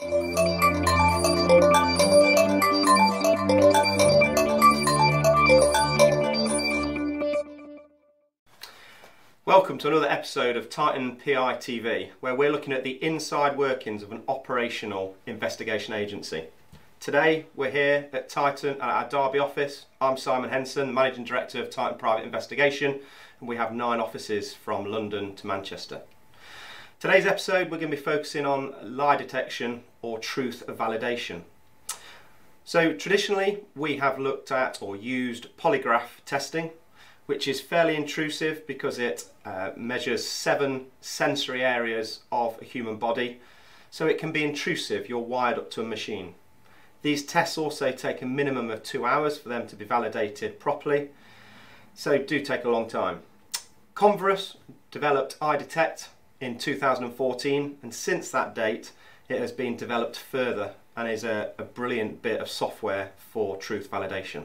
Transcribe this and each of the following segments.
Welcome to another episode of Titan PI TV, where we're looking at the inside workings of an operational investigation agency. Today, we're here at Titan uh, at our Derby office. I'm Simon Henson, Managing Director of Titan Private Investigation, and we have nine offices from London to Manchester. Today's episode, we're going to be focusing on lie detection or truth validation. So, traditionally, we have looked at or used polygraph testing which is fairly intrusive because it uh, measures seven sensory areas of a human body. So it can be intrusive, you're wired up to a machine. These tests also take a minimum of two hours for them to be validated properly, so do take a long time. Converus developed EyeDetect in 2014 and since that date it has been developed further and is a, a brilliant bit of software for truth validation.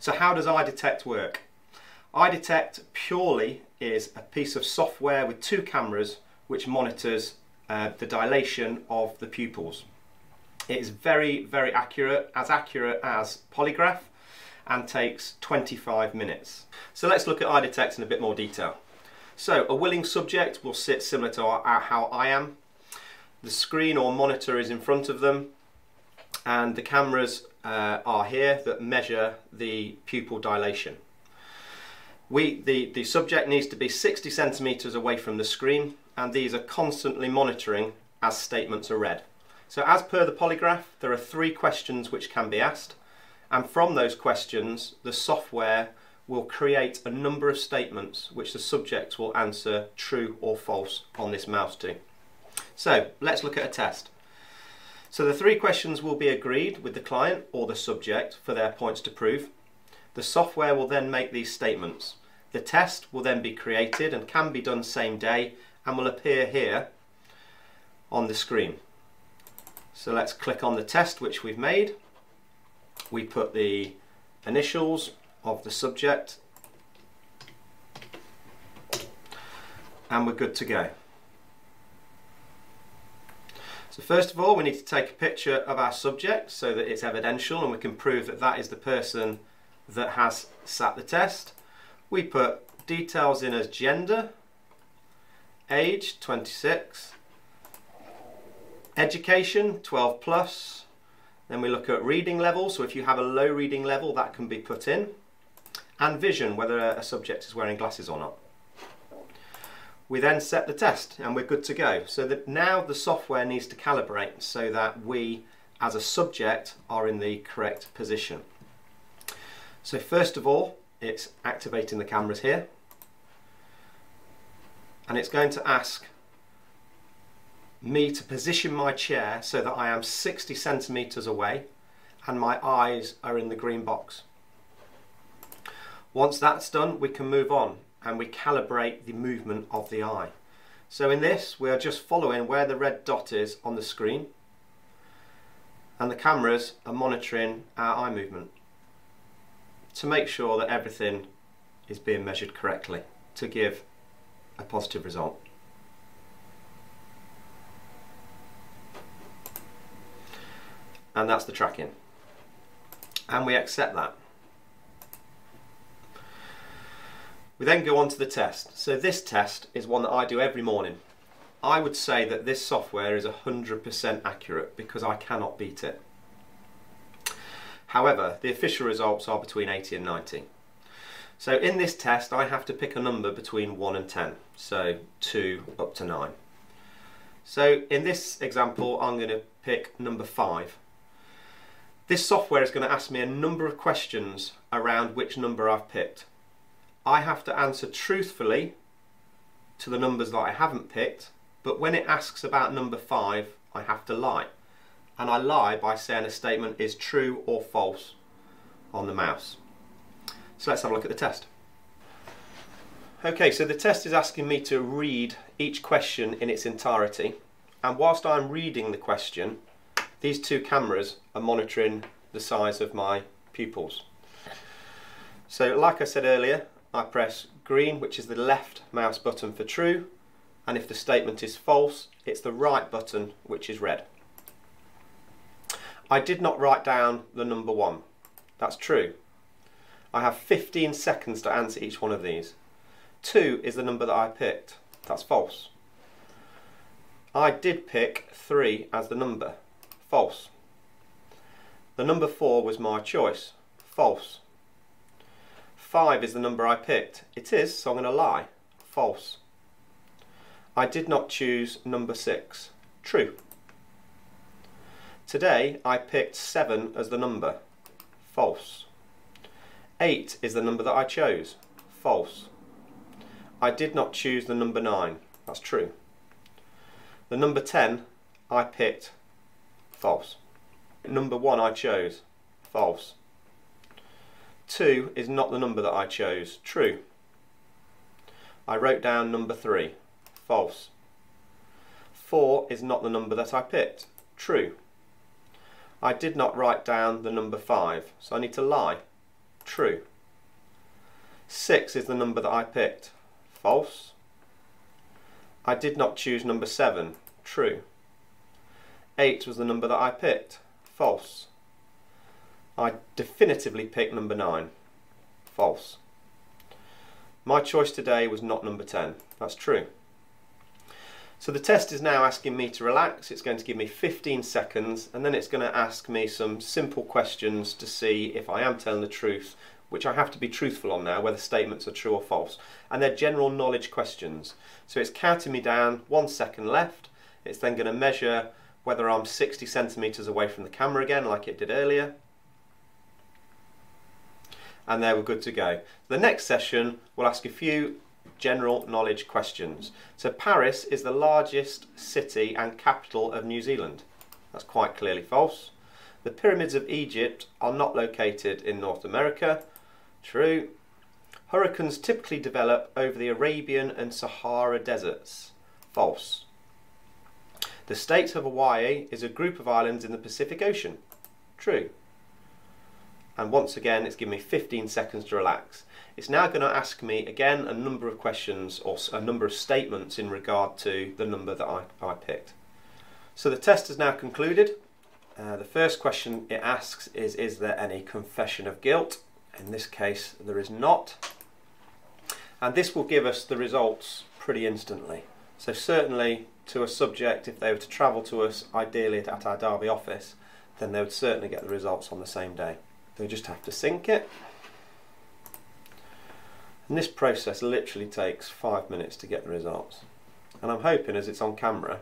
So how does EyeDetect work? EyeDetect purely is a piece of software with two cameras which monitors uh, the dilation of the pupils. It is very, very accurate, as accurate as polygraph, and takes 25 minutes. So let's look at EyeDetect in a bit more detail. So a willing subject will sit similar to how I am. The screen or monitor is in front of them, and the cameras uh, are here that measure the pupil dilation. We, the, the subject needs to be 60 centimetres away from the screen and these are constantly monitoring as statements are read. So as per the polygraph, there are three questions which can be asked and from those questions the software will create a number of statements which the subject will answer true or false on this mouse to. So let's look at a test. So the three questions will be agreed with the client or the subject for their points to prove. The software will then make these statements. The test will then be created and can be done same day and will appear here on the screen. So let's click on the test which we've made. We put the initials of the subject and we're good to go. So first of all, we need to take a picture of our subject so that it's evidential and we can prove that that is the person that has sat the test. We put details in as gender, age 26, education 12 plus, then we look at reading level, so if you have a low reading level that can be put in, and vision, whether a subject is wearing glasses or not. We then set the test and we're good to go. So that now the software needs to calibrate so that we as a subject are in the correct position. So first of all, it's activating the cameras here. And it's going to ask me to position my chair so that I am 60 centimeters away and my eyes are in the green box. Once that's done, we can move on and we calibrate the movement of the eye. So in this, we are just following where the red dot is on the screen and the cameras are monitoring our eye movement to make sure that everything is being measured correctly to give a positive result. And that's the tracking. And we accept that. We then go on to the test. So this test is one that I do every morning. I would say that this software is 100% accurate because I cannot beat it. However, the official results are between 80 and 90. So in this test I have to pick a number between 1 and 10, so 2 up to 9. So in this example I'm going to pick number 5. This software is going to ask me a number of questions around which number I've picked. I have to answer truthfully to the numbers that I haven't picked, but when it asks about number five, I have to lie. And I lie by saying a statement is true or false on the mouse. So let's have a look at the test. Okay, so the test is asking me to read each question in its entirety. And whilst I'm reading the question, these two cameras are monitoring the size of my pupils. So like I said earlier, I press green, which is the left mouse button for true, and if the statement is false, it's the right button which is red. I did not write down the number one. That's true. I have 15 seconds to answer each one of these. Two is the number that I picked. That's false. I did pick three as the number. False. The number four was my choice. False. Five is the number I picked. It is, so I'm going to lie. False. I did not choose number six. True. Today I picked 7 as the number. False. 8 is the number that I chose. False. I did not choose the number 9. That's true. The number 10 I picked. False. Number 1 I chose. False. 2 is not the number that I chose. True. I wrote down number 3. False. 4 is not the number that I picked. True. I did not write down the number 5, so I need to lie. True. 6 is the number that I picked. False. I did not choose number 7. True. 8 was the number that I picked. False. I definitively picked number 9. False. My choice today was not number 10. That's true. So the test is now asking me to relax. It's going to give me 15 seconds and then it's going to ask me some simple questions to see if I am telling the truth, which I have to be truthful on now, whether statements are true or false. And they're general knowledge questions. So it's counting me down, one second left. It's then going to measure whether I'm 60 centimetres away from the camera again, like it did earlier. And there we're good to go. The next session will ask a few general knowledge questions. So Paris is the largest city and capital of New Zealand. That's quite clearly false. The pyramids of Egypt are not located in North America. True. Hurricanes typically develop over the Arabian and Sahara deserts. False. The state of Hawaii is a group of islands in the Pacific Ocean. True. And once again, it's given me 15 seconds to relax. It's now going to ask me again a number of questions or a number of statements in regard to the number that I, I picked. So the test is now concluded. Uh, the first question it asks is, is there any confession of guilt? In this case, there is not. And this will give us the results pretty instantly. So certainly to a subject, if they were to travel to us, ideally at our Derby office, then they would certainly get the results on the same day. They just have to sync it. And this process literally takes five minutes to get the results. And I'm hoping as it's on camera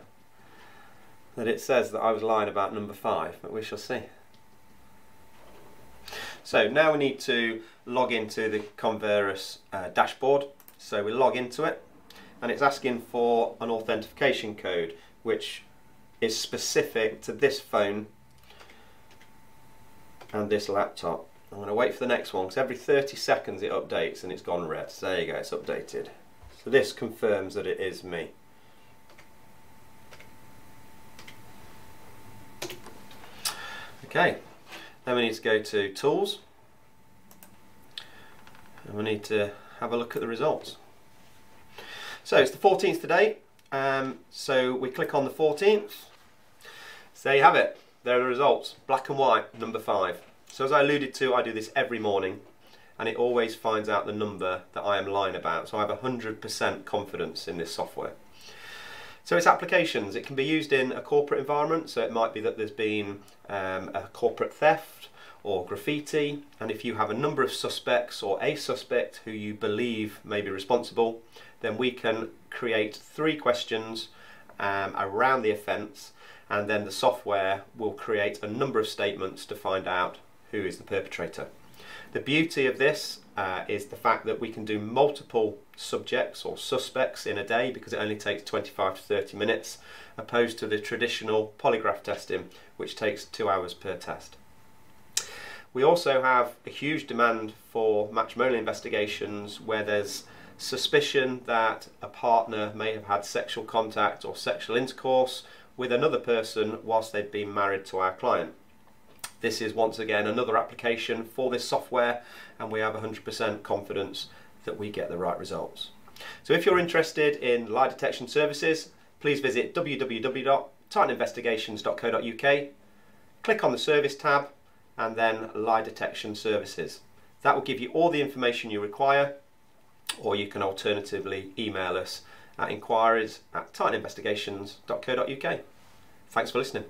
that it says that I was lying about number five, but we shall see. So now we need to log into the Converus uh, dashboard. So we log into it and it's asking for an authentication code which is specific to this phone and this laptop. I'm going to wait for the next one because every 30 seconds it updates and it's gone red. So there you go, it's updated. So this confirms that it is me. Okay, then we need to go to Tools and we need to have a look at the results. So it's the 14th today, um, so we click on the 14th. So there you have it. There are the results, black and white, number five. So as I alluded to, I do this every morning and it always finds out the number that I am lying about. So I have 100% confidence in this software. So its applications, it can be used in a corporate environment. So it might be that there's been um, a corporate theft or graffiti. And if you have a number of suspects or a suspect who you believe may be responsible, then we can create three questions um, around the offence and then the software will create a number of statements to find out who is the perpetrator. The beauty of this uh, is the fact that we can do multiple subjects or suspects in a day because it only takes 25 to 30 minutes opposed to the traditional polygraph testing which takes two hours per test. We also have a huge demand for matrimonial investigations where there's suspicion that a partner may have had sexual contact or sexual intercourse with another person whilst they've been married to our client. This is once again another application for this software and we have 100% confidence that we get the right results. So if you're interested in lie detection services, please visit www.titaninvestigations.co.uk, click on the service tab and then lie detection services. That will give you all the information you require or you can alternatively email us at inquiries at titaninvestigations.co.uk. Thanks for listening.